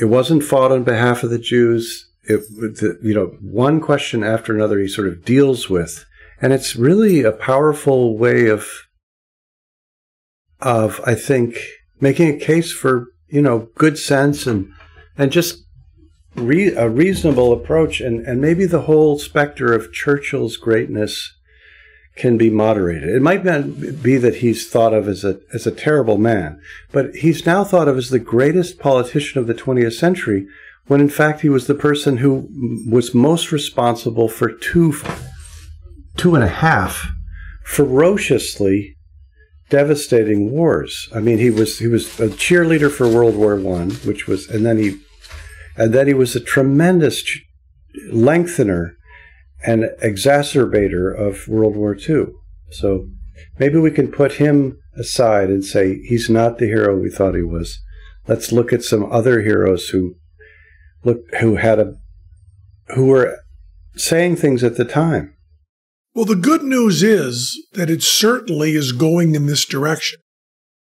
[SPEAKER 3] it wasn't fought on behalf of the Jews. It, the, you know, one question after another, he sort of deals with, and it's really a powerful way of, of I think, making a case for you know good sense and and just re- a reasonable approach, and and maybe the whole specter of Churchill's greatness can be moderated. It might not be that he's thought of as a as a terrible man, but he's now thought of as the greatest politician of the 20th century, when in fact he was the person who was most responsible for two two and a half ferociously devastating wars. I mean, he was he was a cheerleader for World War One, which was, and then he and that he was a tremendous lengthener and exacerbator of World War II. So maybe we can put him aside and say he's not the hero we thought he was. Let's look at some other heroes who look who had a who were saying things at the time.
[SPEAKER 1] Well, the good news is that it certainly is going in this direction.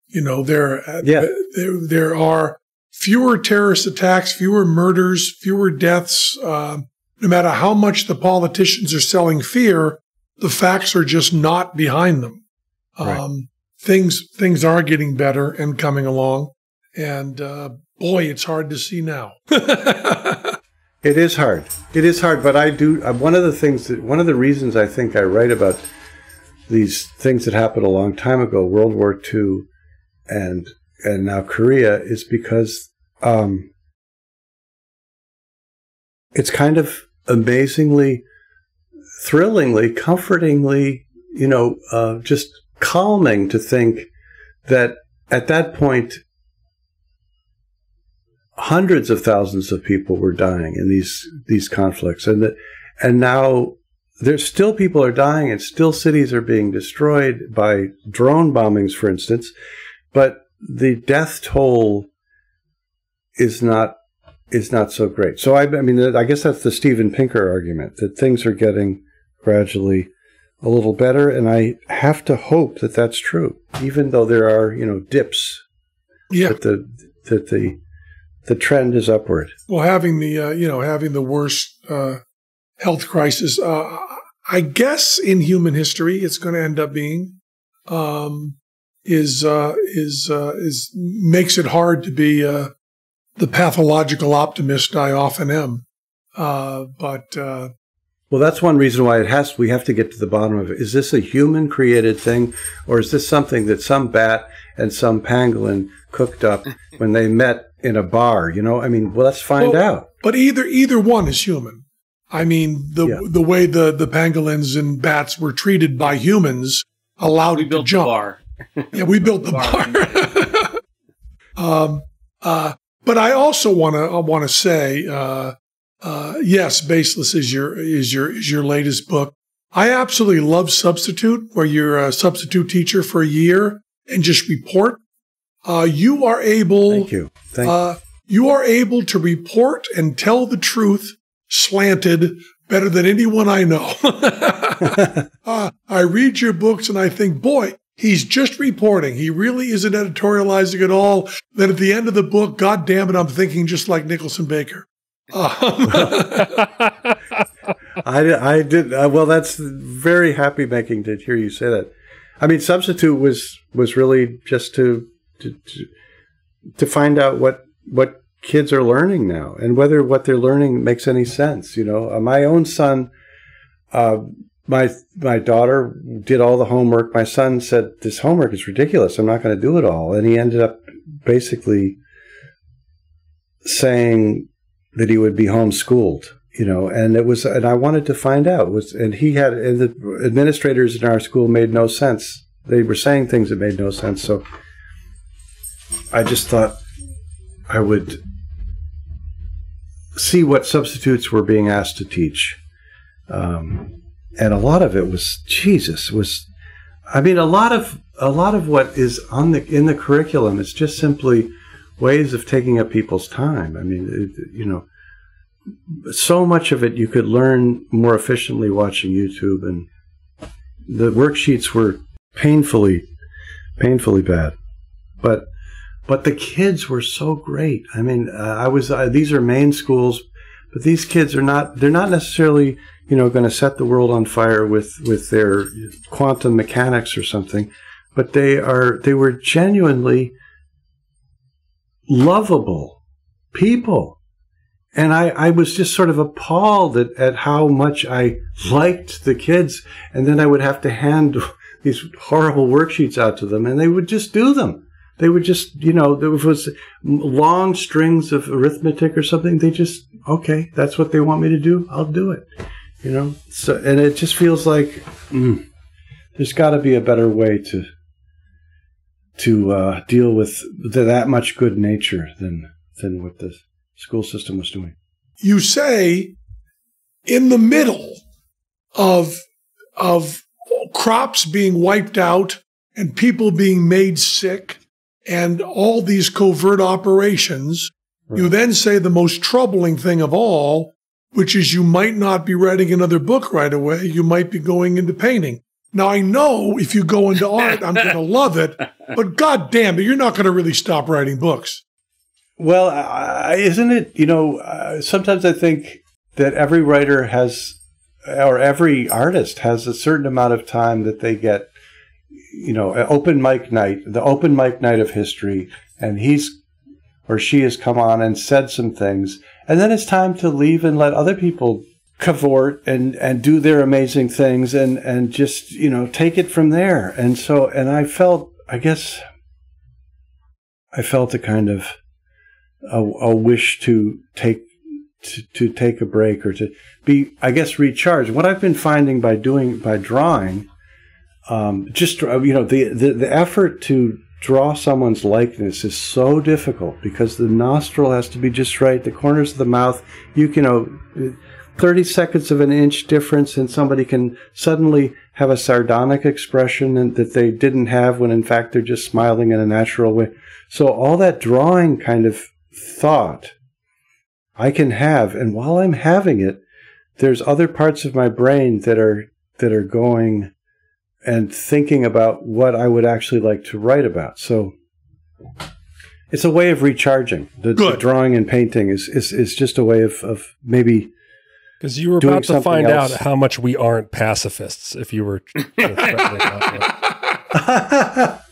[SPEAKER 1] You know, there, uh, yeah. there, there are fewer terrorist attacks, fewer murders, fewer deaths. Uh, no matter how much the politicians are selling fear, the facts are just not behind them. Right. Um, things things are getting better and coming along, and uh, boy, it's hard to see now.
[SPEAKER 3] It is hard. It is hard, but I do. Uh, one of the things that one of the reasons I think I write about these things that happened a long time ago, World War II, and and now Korea, is because um, it's kind of amazingly, thrillingly, comfortingly, you know, uh, just calming to think that at that point hundreds of thousands of people were dying in these these conflicts, and that, and now there's still people are dying, and still cities are being destroyed by drone bombings, for instance. But the death toll is not is not so great. So I, I mean, I guess that's the Steven Pinker argument that things are getting gradually a little better, and I have to hope that that's true, even though there are you know dips.
[SPEAKER 1] Yeah.
[SPEAKER 3] That the that the the trend is upward.
[SPEAKER 1] Well, having the uh, you know having the worst uh, health crisis, uh, I guess in human history, it's going to end up being um, is uh, is uh, is makes it hard to be uh, the pathological optimist I often am. but
[SPEAKER 3] well, that's one reason why it has. We have to get to the bottom of it. Is this a human created thing, or is this something that some bat and some pangolin cooked up when they met in a bar? You know, I mean, well, let's find well, out.
[SPEAKER 1] But either either one is human. I mean, the yeah. the way the the pangolins and bats were treated by humans allowed we it to jump.
[SPEAKER 2] bar.
[SPEAKER 1] yeah, we built the bar. um, uh, but I also want to want to say uh, uh, yes, Baseless is your is your is your latest book. I absolutely love Substitute, where you're a substitute teacher for a year and just report. Uh, you are able.
[SPEAKER 3] Thank you. Thank
[SPEAKER 1] uh, you are able to report and tell the truth slanted better than anyone I know. uh, I read your books and I think, boy, he's just reporting. He really isn't editorializing at all. Then at the end of the book, God damn it, I'm thinking just like Nicholson Baker. Um,
[SPEAKER 3] I, I did uh, well. That's very happy making to hear you say that. I mean, substitute was was really just to to to, find out what what kids are learning now and whether what they're learning makes any sense. You know, uh, my own son, uh, my my daughter did all the homework. My son said, "This homework is ridiculous. I'm not going to do it all," and he ended up basically saying that he would be homeschooled, you know, and it was, and I wanted to find out was, and he had, and the administrators in our school made no sense. They were saying things that made no sense. So I just thought I would see what substitutes were being asked to teach. Um, and a lot of it was Jesus was I mean a lot of a lot of what is on the in the curriculum is just simply ways of taking up people's time. I mean, it, you know, so much of it you could learn more efficiently watching YouTube, and the worksheets were painfully, painfully bad. But but the kids were so great. I mean, uh, I was uh, these are Maine schools, but these kids are not. They're not necessarily you know going to set the world on fire with with their quantum mechanics or something, but they are. They were genuinely lovable people. And I, I was just sort of appalled at, at how much I liked the kids. And then I would have to hand these horrible worksheets out to them, and they would just do them. They would just, you know, there was long strings of arithmetic or something. They just, okay, that's what they want me to do. I'll do it. You know, so and it just feels like mm, there's got to be a better way to to uh, deal with the, that much good nature than than what the school system was doing.
[SPEAKER 1] You say in the middle of of crops being wiped out and people being made sick and all these covert operations, right. you then say the most troubling thing of all, which is you might not be writing another book right away. You might be going into painting. Now I know if you go into art, I'm going to love it, but God damn it, you're not going to really stop writing books.
[SPEAKER 3] Well, uh, isn't it? You know, uh, sometimes I think that every writer has, or every artist has a certain amount of time that they get. You know, open mic night, the open mic night of history, and he's or she has come on and said some things, and then it's time to leave and let other people cavort and and do their amazing things and and just you know take it from there. And so and i felt i guess i felt a kind of a, a wish to take to, to take a break or to be i guess recharged. What i've been finding by doing by drawing um, just you know the, the the effort to draw someone's likeness is so difficult because the nostril has to be just right the corners of the mouth you, you know 30 seconds of an inch difference and somebody can suddenly have a sardonic expression and that they didn't have when in fact they're just smiling in a natural way. So all that drawing kind of thought I can have and while I'm having it there's other parts of my brain that are that are going and thinking about what I would actually like to write about. So it's a way of recharging. The, the drawing and painting is, is, is just a way of, of maybe
[SPEAKER 4] because you were about to find else. out how much we aren't pacifists if you were.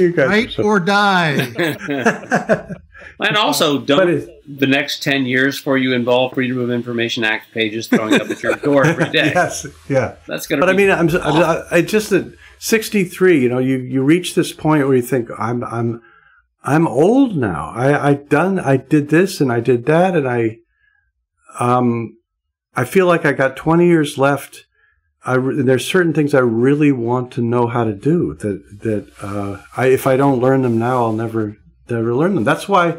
[SPEAKER 5] you guys Fight so- or die.
[SPEAKER 2] and also, don't the next 10 years for you involve Freedom of Information Act pages throwing up at your door every day.
[SPEAKER 3] yes, yeah.
[SPEAKER 2] That's going
[SPEAKER 3] to But I mean, I'm, I'm, I just at 63, you know, you, you reach this point where you think, I'm, I'm, I'm old now. I, I done, I did this and I did that and I, um, I feel like I got 20 years left. I, there's certain things I really want to know how to do that, that, uh, I, if I don't learn them now, I'll never, never learn them. That's why,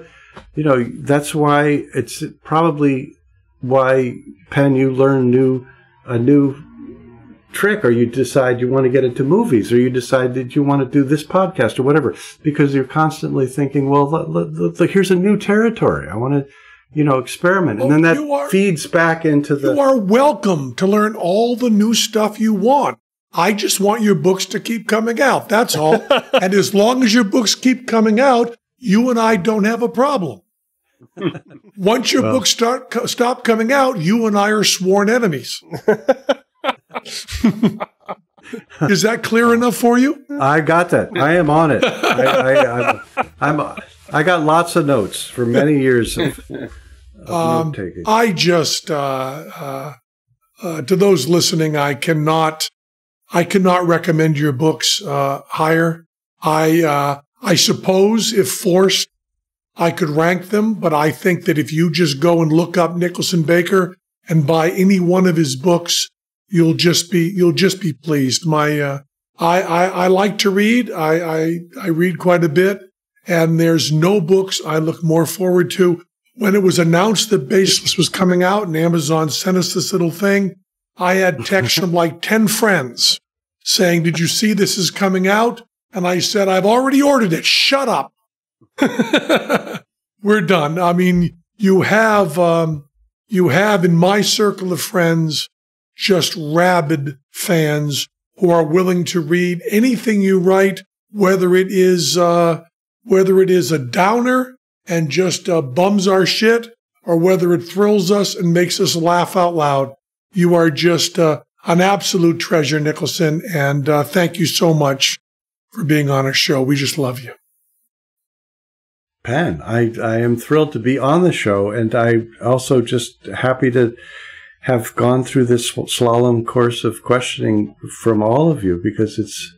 [SPEAKER 3] you know, that's why it's probably why Penn, you learn new, a new trick or you decide you want to get into movies or you decide that you want to do this podcast or whatever because you're constantly thinking well here's a new territory i want to you know, experiment. And oh, then that are, feeds back into the.
[SPEAKER 1] You are welcome to learn all the new stuff you want. I just want your books to keep coming out. That's all. and as long as your books keep coming out, you and I don't have a problem. Once your well, books start stop coming out, you and I are sworn enemies. Is that clear enough for you?
[SPEAKER 3] I got that. I am on it. I, I, I'm, I'm, I got lots of notes for many years of,
[SPEAKER 1] um, I just, uh, uh, uh, to those listening, I cannot, I cannot recommend your books uh, higher. I, uh, I suppose, if forced, I could rank them, but I think that if you just go and look up Nicholson Baker and buy any one of his books, you'll just be you'll just be pleased. My uh, I, I I like to read. I, I I read quite a bit, and there's no books I look more forward to. When it was announced that Baseless was coming out and Amazon sent us this little thing, I had texts from like ten friends saying, "Did you see this is coming out?" And I said, "I've already ordered it. Shut up." We're done. I mean, you have um, you have in my circle of friends just rabid fans who are willing to read anything you write, whether it is uh, whether it is a downer and just uh, bums our shit, or whether it thrills us and makes us laugh out loud. You are just uh, an absolute treasure, Nicholson, and uh, thank you so much for being on our show. We just love you.
[SPEAKER 3] Penn, I, I am thrilled to be on the show, and I also just happy to have gone through this slalom course of questioning from all of you because it's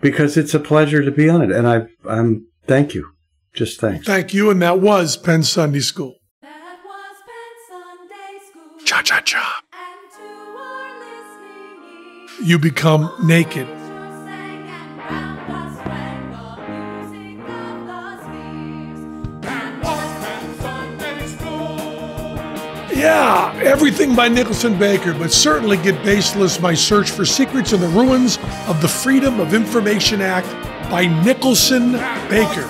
[SPEAKER 3] because it's a pleasure to be on it, and I I'm thank you, just thanks.
[SPEAKER 1] Thank you, and that was Penn Sunday School.
[SPEAKER 6] That was Penn Sunday School.
[SPEAKER 1] Cha cha cha.
[SPEAKER 6] And to our listening ears,
[SPEAKER 1] You become naked.
[SPEAKER 6] just sang and round us rang the music of the spheres. That was Penn Sunday School.
[SPEAKER 1] Yeah, everything by Nicholson Baker, but certainly get baseless my search for secrets in the ruins of the Freedom of Information Act by Nicholson Baker.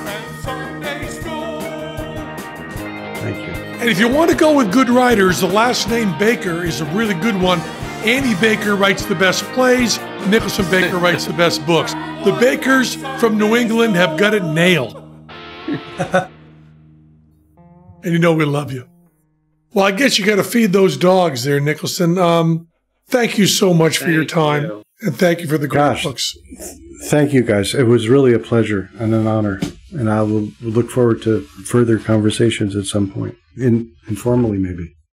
[SPEAKER 1] And if you want to go with good writers, the last name Baker is a really good one. Annie Baker writes the best plays, Nicholson Baker writes the best books. The Bakers from New England have got it nailed. and you know we love you. Well, I guess you got to feed those dogs there, Nicholson. Um, thank you so much for your time.
[SPEAKER 2] you.
[SPEAKER 1] And thank you for the great
[SPEAKER 3] Gosh.
[SPEAKER 1] books.
[SPEAKER 3] Thank you, guys. It was really a pleasure and an honor, and I will look forward to further conversations at some point, in informally maybe.